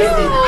Yeah.